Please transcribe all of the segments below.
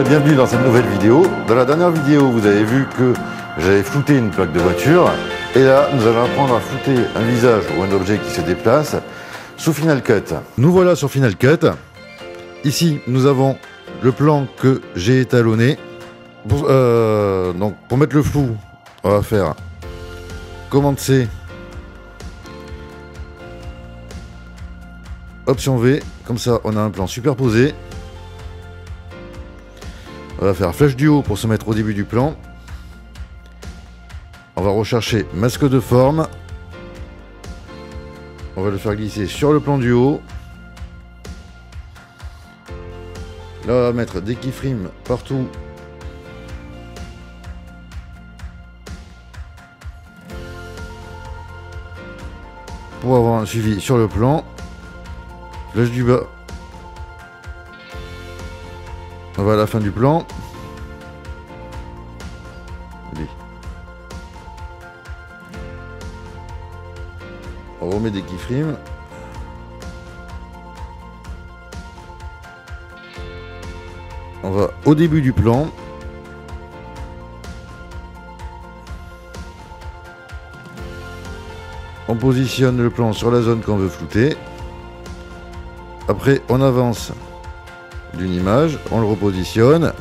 Et bienvenue dans cette nouvelle vidéo. Dans la dernière vidéo, vous avez vu que j'avais flouté une plaque de voiture. Et là, nous allons apprendre à flouter un visage ou un objet qui se déplace sous Final Cut. Nous voilà sur Final Cut. Ici, nous avons le plan que j'ai étalonné. Euh, donc, pour mettre le flou, on va faire commande C, option V, comme ça on a un plan superposé. On va faire flèche du haut pour se mettre au début du plan. On va rechercher masque de forme. On va le faire glisser sur le plan du haut. Là, on va mettre des keyframes partout. Pour avoir un suivi sur le plan. Flèche du bas. On va à la fin du plan. Allez. On remet des keyframes. On va au début du plan. On positionne le plan sur la zone qu'on veut flouter. Après, on avance d'une image, on le repositionne.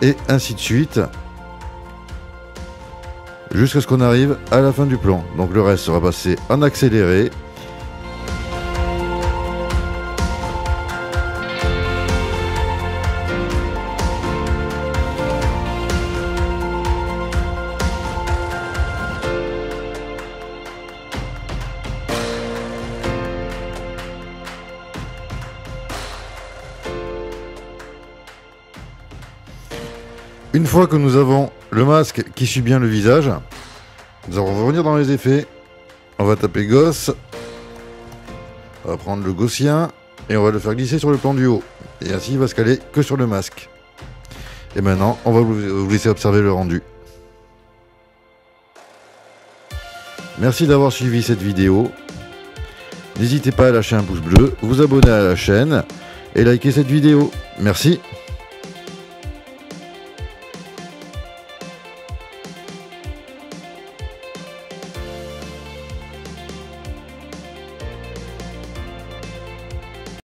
Et ainsi de suite. Jusqu'à ce qu'on arrive à la fin du plan. Donc le reste sera passé en accéléré. Une fois que nous avons le masque qui suit bien le visage, nous allons revenir dans les effets. On va taper gosse. On va prendre le gaussien et on va le faire glisser sur le plan du haut. Et ainsi il va se caler que sur le masque. Et maintenant, on va vous laisser observer le rendu. Merci d'avoir suivi cette vidéo. N'hésitez pas à lâcher un pouce bleu, vous abonner à la chaîne et liker cette vidéo. Merci.